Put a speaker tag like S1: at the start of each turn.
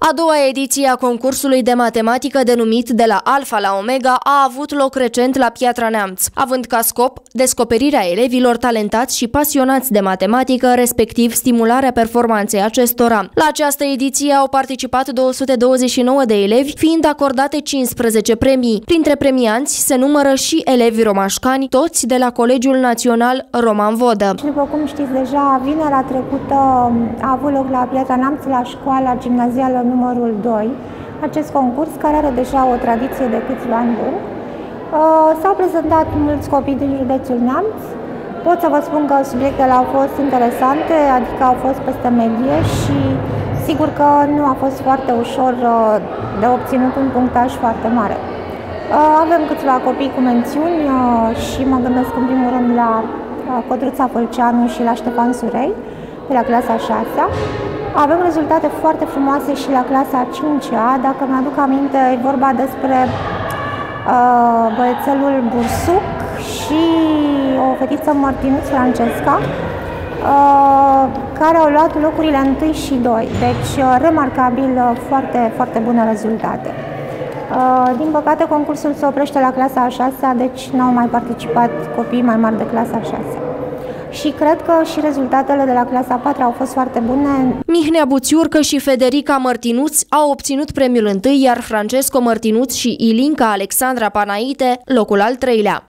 S1: A doua ediție a concursului de matematică denumit de la Alfa la Omega a avut loc recent la Piatra Neamț, având ca scop descoperirea elevilor talentați și pasionați de matematică, respectiv stimularea performanței acestora. La această ediție au participat 229 de elevi, fiind acordate 15 premii. Printre premianți se numără și elevi romașcani, toți de la Colegiul Național Roman Vodă.
S2: După cum știți deja, vinerea trecută a avut loc la Piatra Neamț la școala gimnazială numărul 2, acest concurs care are deja o tradiție de câțiva ani bun. Uh, s-au prezentat mulți copii din județul Neamț. Pot să vă spun că subiectele au fost interesante, adică au fost peste medie și sigur că nu a fost foarte ușor uh, de obținut un punctaj foarte mare. Uh, avem câțiva copii cu mențiuni și mă gândesc în primul rând la Codruța Fălceanu și la Ștefan Surei, de la clasa 6 -a. Avem rezultate foarte frumoase și la clasa 5-a. Dacă mi-aduc aminte, e vorba despre uh, băiețelul Bursuc și o fetiță Mărtinuț Francesca, uh, care au luat locurile 1 și 2. Deci, uh, remarcabil, uh, foarte, foarte bune rezultate. Uh, din păcate, concursul se oprește la clasa a 6 deci nu au mai participat copiii mai mari de clasa a 6 și cred că și rezultatele de la clasa 4 au fost foarte bune.
S1: Mihnea Buțiurcă și Federica Mărtinuț au obținut premiul întâi, iar Francesco Mărtinuț și Ilinca Alexandra Panaite locul al treilea.